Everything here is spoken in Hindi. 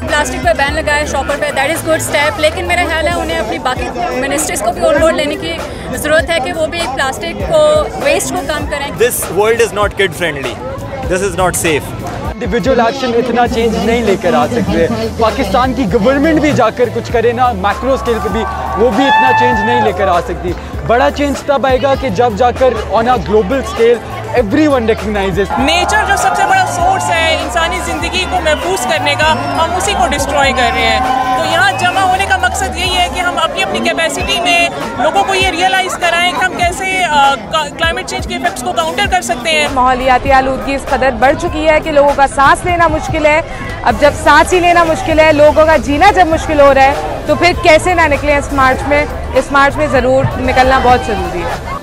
प्लास्टिक पर बैन लगाया शॉपर पे दैट इज़ गुड स्टेप लेकिन मेरा ख्याल है उन्हें अपनी बाकी मिनिस्ट्रीज को भी ऑन बोर्ड लेने की ज़रूरत है कि वो भी प्लास्टिक को वेस्ट को कम करें This world is not kid friendly. This is not safe. Individual action इतना चेंज नहीं लेकर आ सकते पाकिस्तान की गवर्नमेंट भी जाकर कुछ करे ना मैक्रो स्केल पे भी वो भी इतना चेंज नहीं लेकर आ सकती बड़ा चेंज तब आएगा कि जब जाकर on a global scale everyone recognises nature जो सबसे बड़ा करने का, हम उसी को डिस्ट्रॉय कर रहे हैं। तो यहाँ जमा होने का मकसद यही है कि हम अपनी अपनी कैपेसिटी में लोगों को ये रियलाइज़ कराएँ कि हम कैसे क्लाइमेट चेंज के इफेक्ट्स को काउंटर कर सकते हैं। माहौलियाती आलूदगी इस कदर बढ़ चुकी है कि लोगों का सांस लेना मुश्किल है। अब जब सांस ही लेना मुश्किल है, लोगों का जीना जब मुश्किल हो रहा है तो फिर कैसे ना निकले इस मार्च में? इस मार्च में ज़रूर निकलना बहुत ज़रूरी है।